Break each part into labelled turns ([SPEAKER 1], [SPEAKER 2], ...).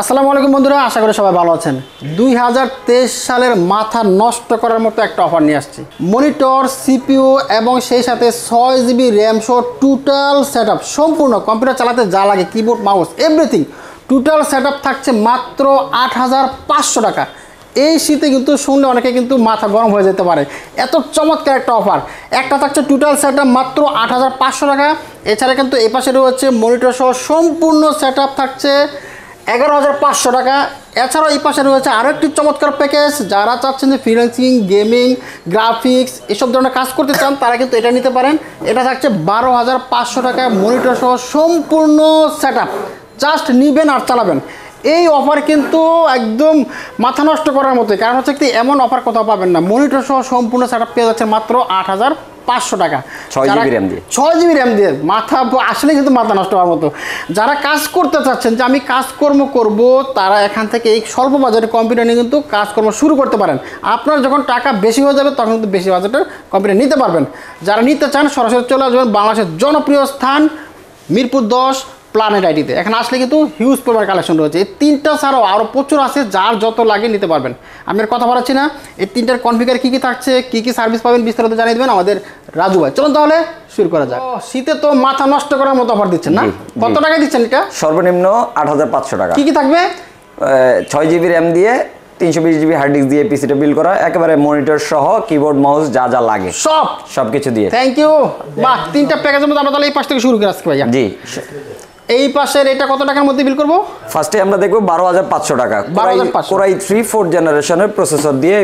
[SPEAKER 1] আসসালামু আলাইকুম বন্ধুরা, আশা করি সবাই ভালো আছেন। দুই হাজার তেইশ সালের মাথা নষ্ট করার মতো একটা অফার নিয়ে আসছি। মনিটর সিপিও এবং সেই সাথে ছয় জিবি র্যাম সহ টোটাল সেট সম্পূর্ণ কম্পিউটার চালাতে যা লাগে keyboard mouse everything total set থাকছে মাত্র আট হাজার পাঁচশো টাকা। এই শীতে কিন্তু শুনলে অনেকে কিন্তু মাথা গরম হয়ে যেতে পারে। এত চমৎকার একটা অফার একটা থাকছে টোটাল সেট মাত্র আট হাজার পাঁচশো টাকা। এছাড়া কিন্তু এ পাশে রয়েছে মনিটর সহ সম্পূর্ণ সেট থাকছে এগারো হাজার পাঁচশো টাকা। এছাড়াও এই পাশে রয়েছে আরও একটি চমৎকার প্যাকেজ যারা চাচ্ছেন যে ফ্রিল্যান্সিং গেমিং গ্রাফিক্স এসব ধরনের কাজ করতে চান, তারা কিন্তু এটা নিতে পারেন। এটা থাকছে বারো হাজার পাঁচশো টাকা মনিটর সহ সম্পূর্ণ সেট জাস্ট নিবেন আর চালাবেন। এই অফার কিন্তু একদম মাথা নষ্ট করার মতোই। কারণ হচ্ছে কি এমন অফার কোথাও পাবেন না। মনিটর সহ সম্পূর্ণ সেট পেয়ে যাচ্ছে মাত্র আট হাজার পাঁচশো টাকা।
[SPEAKER 2] ছয়
[SPEAKER 1] যারা-
[SPEAKER 2] র্যাম দিয়ে।
[SPEAKER 1] ছয় জিবি র্যাম দিয়ে। মাথা আসলে কিন্তু মাথা নষ্ট হওয়ার মতো। যারা কাজ করতে চাচ্ছেন যে আমি কাজকর্ম করব তারা এখান থেকে এই স্বল্প বাজারে কম্পিউটার নিয়ে কিন্তু কাজকর্ম শুরু করতে পারেন। আপনার যখন টাকা বেশি হয়ে যাবে তখন কিন্তু বেশি বাজেটের কম্পিউটার নিতে পারবেন। যারা নিতে চান সরাসরি চলে আসবেন বাংলাদেশের জনপ্রিয় স্থান মিরপুর দশ প্ল্যানেট আইডিতে এখানে আসলে কিন্তু হিউজ পরিমাণ কালেকশন রয়েছে। এই তিনটা ছাড়াও আরও প্রচুর আছে যার যত লাগে নিতে পারবেন। আমি আর কথা বলাচ্ছি না। এই তিনটার কনফিগার কী কী থাকছে কী কী সার্ভিস পাবেন বিস্তারিত জানিয়ে দেবেন আমাদের রাজু ভাই। চলুন তাহলে শুরু করা যাক। শীতে তো মাথা নষ্ট করার মতো অফার দিচ্ছেন না? কত। টাকায় দিচ্ছেন এটা?
[SPEAKER 2] সর্বনিম্ন আট হাজার পাঁচশো টাকা।
[SPEAKER 1] কী কী থাকবে?
[SPEAKER 2] ছয় জিবি র্যাম দিয়ে তিনশো বিশ জিবি হার্ড ডিস্ক দিয়ে পিসিটা বিল করা একেবারে মনিটর সহ কিবোর্ড মাউস যা যা লাগে।
[SPEAKER 1] সব?
[SPEAKER 2] সব কিছু দিয়ে
[SPEAKER 1] থ্যাংক ইউ বাহ তিনটা প্যাকেজের মধ্যে আমরা তাহলে এই পাশ থেকে শুরু করে আজকে ভাইয়া।
[SPEAKER 2] জি।
[SPEAKER 1] এই পাশের এটা কত টাকার মধ্যে বিল করব?
[SPEAKER 2] ফার্স্টে আমরা দেখব বারো হাজার পাঁচশো টাকা।
[SPEAKER 1] 12,500
[SPEAKER 2] কোরাই থ্রি ফোর জেনারেশনের প্রসেসর দিয়ে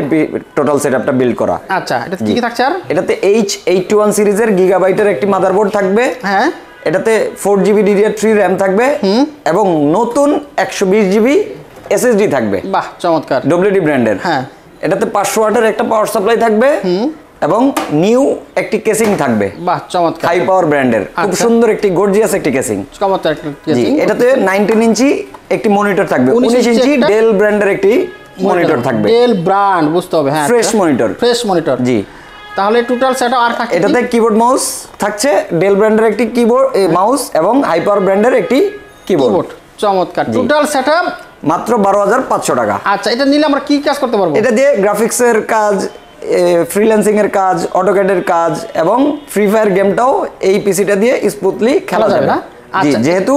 [SPEAKER 2] টোটাল সেট আপটা বিল্ড করা।
[SPEAKER 1] আচ্ছা এটা কী কী থাকছে আর?
[SPEAKER 2] এটাতে এইচ এইট ওয়ান সিরিজের গিগাবাইটের একটি মাদারবোর্ড থাকবে।
[SPEAKER 1] হ্যাঁ।
[SPEAKER 2] এটাতে four GB DDR three RAM থাকবে এবং নতুন একশো বিশ জিবি এসএসডি থাকবে।
[SPEAKER 1] বাহ চমৎকার।
[SPEAKER 2] ডব্লিউডি ব্র্যান্ডের
[SPEAKER 1] হ্যাঁ।
[SPEAKER 2] এটাতে পাঁচশো ওয়াটের একটা পাওয়ার সাপ্লাই থাকবে। এবং নিউ একটি কেসিং থাকবে।
[SPEAKER 1] বাহ চমৎকার।
[SPEAKER 2] হাই পাওয়ার ব্র্যান্ডের খুব। সুন্দর একটি গর্জিয়াস একটি কেসিং
[SPEAKER 1] চমৎকার casing।
[SPEAKER 2] এটাতে নাইনটিন ইঞ্চি একটি মনিটর থাকবে।
[SPEAKER 1] 19 ইঞ্চি
[SPEAKER 2] ডেল ব্র্যান্ডের একটি মনিটর থাকবে।
[SPEAKER 1] ডেল ব্র্যান্ড বুঝতে হবে হ্যাঁ
[SPEAKER 2] ফ্রেশ মনিটর
[SPEAKER 1] ফ্রেশ মনিটর
[SPEAKER 2] জি।
[SPEAKER 1] তাহলে টোটাল সেট আর থাকে
[SPEAKER 2] এটাতে কিবোর্ড মাউস থাকছে ডেল ব্র্যান্ডের একটি কিবোর্ড মাউস এবং হাই পাওয়ার ব্র্যান্ডের একটি কিবোর্ড
[SPEAKER 1] চমৎকার। টোটাল সেটআপ
[SPEAKER 2] মাত্র বারো হাজার পাঁচশো টাকা।
[SPEAKER 1] আচ্ছা এটা নিলে আমরা কি কাজ করতে পারব?
[SPEAKER 2] এটা দিয়ে গ্রাফিক্সের কাজ ফ্রিল্যান্সিং এর কাজ অটোক্যাডের কাজ এবং ফ্রি ফায়ার গেমটাও এই পিসিটা দিয়ে স্মুথলি খেলা
[SPEAKER 1] যাবে না? আচ্ছা।
[SPEAKER 2] যেহেতু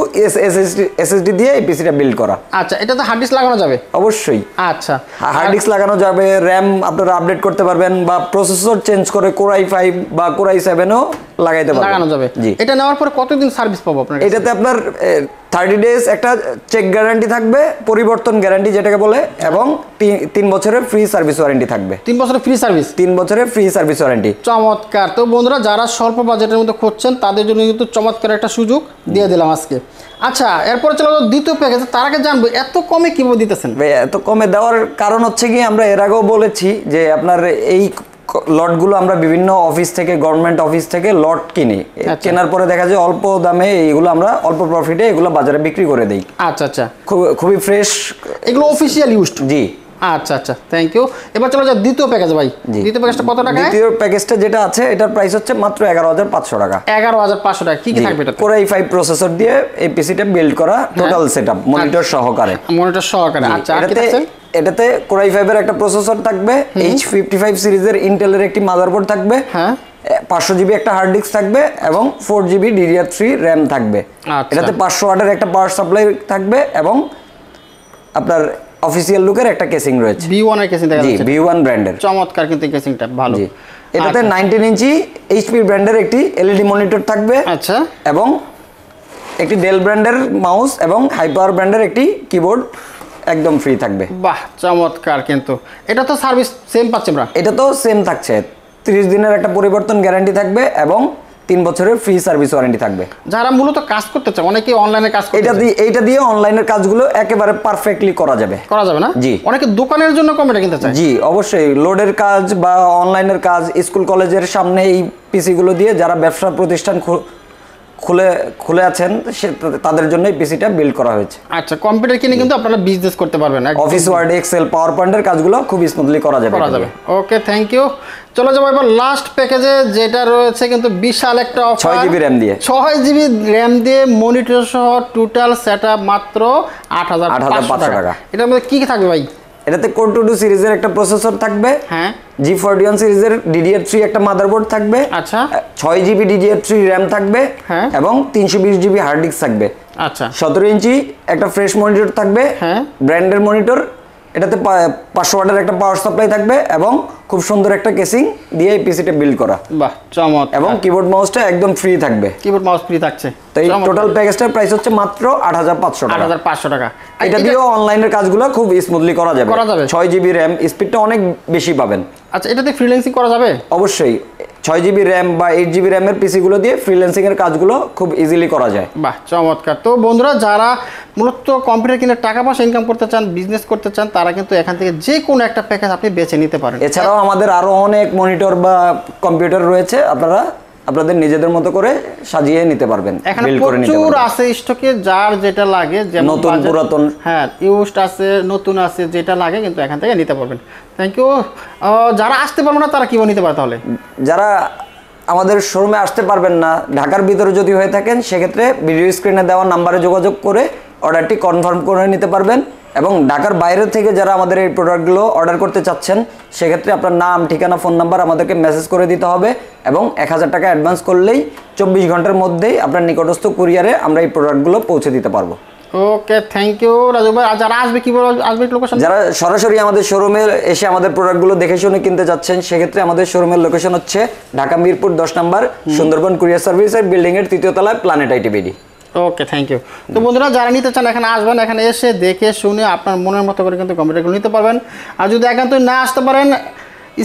[SPEAKER 2] এসএসডি দিয়ে এই পিসিটা বিল্ড করা।
[SPEAKER 1] আচ্ছা এটাতে হার্ড ডিস্ক লাগানো যাবে?
[SPEAKER 2] অবশ্যই।
[SPEAKER 1] আচ্ছা।
[SPEAKER 2] হার্ড ডিস্ক লাগানো যাবে র্যাম আপনারা আপডেট করতে পারবেন বা প্রসেসর চেঞ্জ করে কোরাই ফাইভ বা কোরাই সেভেনও লাগাইতে পারবেন।
[SPEAKER 1] লাগানো যাবে।
[SPEAKER 2] জি।
[SPEAKER 1] এটা নেওয়ার পরে কতদিন সার্ভিস পাবো আপনার?
[SPEAKER 2] এটাতে আপনার থার্টি ডেজ একটা চেক গ্যারান্টি থাকবে পরিবর্তন গ্যারান্টি যেটাকে বলে এবং তিন- বছরের ফ্রি সার্ভিস ওয়ারেন্টি থাকবে।
[SPEAKER 1] তিন বছরের ফ্রি সার্ভিস?
[SPEAKER 2] তিন বছরের ফ্রি সার্ভিস ওয়ারেন্টি।
[SPEAKER 1] চমৎকার। তো বন্ধুরা যারা স্বল্প বাজেটের মধ্যে খুঁজছেন তাদের জন্য কিন্তু চমৎকার একটা সুযোগ দিয়ে দিলাম আজকে। আচ্ছা এরপরে চলো দ্বিতীয় প্যাকেজ তার আগে জানব এত কমে কীভাবে দিতেছেন?
[SPEAKER 2] ভাই, এত কমে দেওয়ার কারণ হচ্ছে কি আমরা এর আগেও বলেছি যে আপনার এই লটগুলো আমরা বিভিন্ন অফিস থেকে গভর্নমেন্ট অফিস থেকে লট কিনি।
[SPEAKER 1] আচ্ছা।
[SPEAKER 2] কেনার পরে দেখা যায় অল্প দামে এইগুলো আমরা অল্প প্রফিটে এগুলো বাজারে বিক্রি করে দেই।
[SPEAKER 1] আচ্ছা আচ্ছা।
[SPEAKER 2] খুব- খুবই ফ্রেশ
[SPEAKER 1] এগুলো অফিসিয়াল ইউজড
[SPEAKER 2] জি।
[SPEAKER 1] আচ্ছা আচ্ছা। থ্যাংক ইউ এবার চলো যা দ্বিতীয় প্যাকেজ ভাই। দ্বিতীয় প্যাকেজটা কত টাকা
[SPEAKER 2] দ্বিতীয় প্যাকেজটা যেটা আছে এটার প্রাইস হচ্ছে মাত্র এগারো হাজার পাঁচশো টাকা।
[SPEAKER 1] এগারো হাজার পাঁচশো টাকা। কি কি থাকবে এটা
[SPEAKER 2] কোরাই ফাইভ প্রসেসর দিয়ে এই পিসিটা বিল্ড করা টোটাল সেট আপ মনিটর সহকারে।
[SPEAKER 1] মনিটর সহকারে। আচ্ছা
[SPEAKER 2] এটাতে এটাতে কোরাই ফাইভের একটা প্রসেসর থাকবে এইচ ফিফটি ফাইভ সিরিজের ইন্টেলের একটি মাদারবোর্ড থাকবে
[SPEAKER 1] হ্যাঁ।
[SPEAKER 2] পাঁচশো জিবি একটা হার্ড ডিস্ক থাকবে এবং four GB DDR three RAM থাকবে।
[SPEAKER 1] আচ্ছা।
[SPEAKER 2] এটাতে পাঁচশো ওয়াটের একটা পাওয়ার সাপ্লাই থাকবে এবং আপনার অফিসিয়াল লুকের একটা কেসিং রয়েছে।
[SPEAKER 1] বি ওয়ানের কেসিং দেখা
[SPEAKER 2] জি
[SPEAKER 1] যাচ্ছে।
[SPEAKER 2] ভি ওয়ান ব্র্যান্ডের
[SPEAKER 1] চমৎকার কিন্তু কেসিংটা ভালো।
[SPEAKER 2] জি। এটাতে নাইনটিন ইঞ্চি এইচপি ব্র্যান্ডের একটি এলইডি মনিটর থাকবে
[SPEAKER 1] আচ্ছা।
[SPEAKER 2] এবং একটি ডেল ব্র্যান্ডের মাউস এবং হাই পাওয়ার ব্র্যান্ডের একটি কিবোর্ড একদম ফ্রি থাকবে।
[SPEAKER 1] বাহ চমৎকার কিন্তু। এটা তো সার্ভিস সেম পাচ্ছি আমরা।
[SPEAKER 2] এটা তো সেম থাকছে। তিরিশ দিনের একটা পরিবর্তন গ্যারান্টি থাকবে এবং তিন বছরের ফ্রি সার্ভিস ওয়ারেন্টি থাকবে।
[SPEAKER 1] যারা মূলত কাজ করতে চায় অনেকে অনলাইনে কাজ
[SPEAKER 2] এটা দিয়ে এইটা দিয়ে অনলাইনের কাজগুলো একেবারে পারফেক্টলি করা যাবে।
[SPEAKER 1] করা যাবে না?
[SPEAKER 2] জি।
[SPEAKER 1] অনেকে দোকানের জন্য কম্পিউটার কিনতে চায়।
[SPEAKER 2] জি অবশ্যই। লোডের কাজ বা অনলাইনের কাজ স্কুল কলেজের সামনে এই পিসিগুলো দিয়ে যারা ব্যবসা প্রতিষ্ঠান খুলে খুলে আছেন সে তাদের জন্যই পিসিটা বিল্ড করা হয়েছে।
[SPEAKER 1] আচ্ছা কম্পিউটার কিনে কিন্তু আপনারা বিজনেস করতে পারবেন।
[SPEAKER 2] অফিস ওয়ার্ড এক্সেল পাওয়ার পয়েন্টের কাজগুলো খুব স্মুথলি করা যাবে
[SPEAKER 1] করা যাবে। ওকে থ্যাংক ইউ চলে যাব এবার লাস্ট প্যাকেজে যেটা রয়েছে কিন্তু বিশাল একটা অফার
[SPEAKER 2] ছয় জিবি র্যাম দিয়ে।
[SPEAKER 1] ছয় জিবি র্যাম দিয়ে মনিটর সহ টোটাল সেট মাত্র আট হাজার
[SPEAKER 2] 8,500
[SPEAKER 1] টাকা।
[SPEAKER 2] টাকা।
[SPEAKER 1] এটার মধ্যে কি কি থাকবে ভাই?
[SPEAKER 2] এটাতে কোর টু টু সিরিজের একটা প্রসেসর থাকবে
[SPEAKER 1] হ্যাঁ
[SPEAKER 2] জি ফোরটি ওয়ান সিরিজের ডিডিআর থ্রি একটা মাদারবোর্ড থাকবে
[SPEAKER 1] আচ্ছা
[SPEAKER 2] ছয় জিবি ডিডিআর থ্রি র্যাম থাকবে
[SPEAKER 1] হ্যাঁ।
[SPEAKER 2] এবং তিনশো বিশ জিবি হার্ড ডিস্ক থাকবে
[SPEAKER 1] আচ্ছা
[SPEAKER 2] সতেরো ইঞ্চি একটা ফ্রেশ মনিটর থাকবে
[SPEAKER 1] হ্যাঁ।
[SPEAKER 2] ব্র্যান্ডের মনিটর এটাতে পাঁচশো ওয়াটের একটা পাওয়ার সাপ্লাই থাকবে এবং খুব সুন্দর একটা কেসিং দিয়ে এই পিসিটা বিল্ড করা।
[SPEAKER 1] বাহ চমৎ
[SPEAKER 2] এবং কিবোর্ড মাউসটা একদম ফ্রি থাকবে।
[SPEAKER 1] কিবোর্ড মাউস ফ্রি থাকছে।
[SPEAKER 2] তো এই টোটাল প্যাকেজটার প্রাইস হচ্ছে মাত্র আট হাজার পাঁচশো
[SPEAKER 1] আট
[SPEAKER 2] টাকা
[SPEAKER 1] হাজার পাঁচশো টাকা।
[SPEAKER 2] এটা দিয়েও অনলাইনের কাজগুলো খুব স্মুথলি করা যাবে।
[SPEAKER 1] করা যাবে।
[SPEAKER 2] ছয় জিবি র্যাম স্পিডটা অনেক বেশি পাবেন।
[SPEAKER 1] আচ্ছা এটাতে ফ্রিল্যান্সিং করা যাবে?
[SPEAKER 2] অবশ্যই। ছয় জিবি র্যাম বা এইট জিবি র্যামের পিসিগুলো দিয়ে ফ্রিল্যান্সিংয়ের কাজগুলো খুব ইজিলি করা যায়।
[SPEAKER 1] বাহ চমৎকার। তো বন্ধুরা যারা মূলত কম্পিউটার কিনে টাকা পয়সা ইনকাম করতে চান বিজনেস করতে চান তারা কিন্তু এখান থেকে যে কোনো একটা প্যাকেজ আপনি বেছে নিতে পারেন।
[SPEAKER 2] এছাড়াও আমাদের আরও অনেক মনিটর বা কম্পিউটার রয়েছে আপনারা আপনাদের নিজেদের মতো করে সাজিয়ে নিতে পারবেন
[SPEAKER 1] এখানে প্রচুর আছে স্টকে যার যেটা লাগে যেমন
[SPEAKER 2] নতুন, পুরাতন।
[SPEAKER 1] হ্যাঁ ইউজড আছে নতুন আছে যেটা লাগে কিন্তু এখান থেকে নিতে পারবেন। থ্যাংক ইউ যারা আসতে পারব না তারা কীভাবে নিতে পারে তাহলে?
[SPEAKER 2] যারা আমাদের শোরুমে আসতে পারবেন না ঢাকার ভিতরে যদি হয়ে থাকেন সেক্ষেত্রে ভিডিও স্ক্রিনে দেওয়া নাম্বারে যোগাযোগ করে অর্ডারটি কনফার্ম করে নিতে পারবেন। এবং ঢাকার বাইরে থেকে যারা আমাদের এই প্রোডাক্টগুলো অর্ডার করতে চাচ্ছেন সেক্ষেত্রে আপনার নাম ঠিকানা ফোন নাম্বার আমাদেরকে মেসেজ করে দিতে হবে এবং এক হাজার টাকা অ্যাডভান্স করলেই চব্বিশ ঘণ্টার মধ্যেই আপনার নিকটস্থ কুরিয়ারে আমরা এই প্রোডাক্টগুলো পৌঁছে দিতে পারব।
[SPEAKER 1] ওকে থ্যাংক ইউ রাজু ভাই। আর যারা আসবে কীভাবে আসবে লোকেশন
[SPEAKER 2] যারা সরাসরি আমাদের শোরুমে এসে আমাদের প্রোডাক্টগুলো দেখে শুনে কিনতে যাচ্ছেন সেক্ষেত্রে আমাদের শোরুমের লোকেশন হচ্ছে ঢাকা মিরপুর দশ নম্বর সুন্দরবন কুরিয়ার সার্ভিসের বিল্ডিং এর তৃতীয় তলায় planet IT ITBD
[SPEAKER 1] okay thank you তো বন্ধুরা, যারা নিতে চান এখানে আসবেন, এখানে এসে দেখে শুনে আপনার মনের মতো করে কিন্তু কম্পিউটারগুলো নিতে পারবেন। আর যদি একান্ত না আসতে পারেন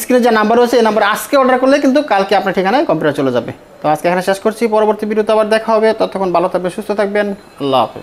[SPEAKER 1] স্ক্রিনে যে নাম্বার রয়েছে, এই নাম্বার আজকে অর্ডার করলে কিন্তু কালকে আপনার ঠিকানায় কম্পিউটার চলে যাবে। তো আজকে এখানে শেষ করছি, পরবর্তী ভিডিওতে আবার দেখা হবে। ততক্ষণ ভালো থাকবে সুস্থ থাকবেন। আল্লাহ হাফেজ।